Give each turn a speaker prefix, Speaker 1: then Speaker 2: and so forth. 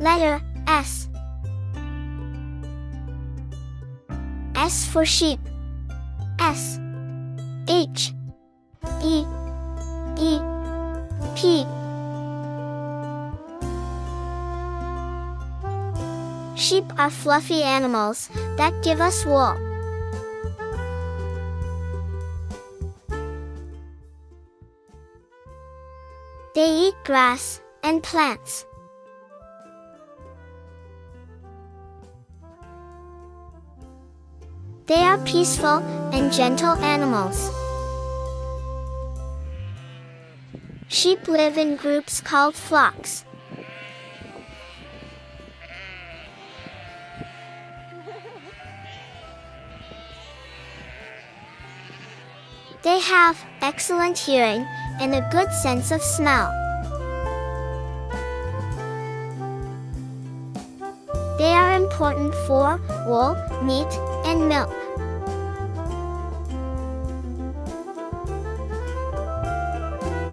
Speaker 1: Letter S. S for sheep. S. H. E. E. P. Sheep are fluffy animals that give us wool. They eat grass and plants. They are peaceful and gentle animals. Sheep live in groups called flocks. They have excellent hearing and a good sense of smell. They are important for wool, meat, and milk.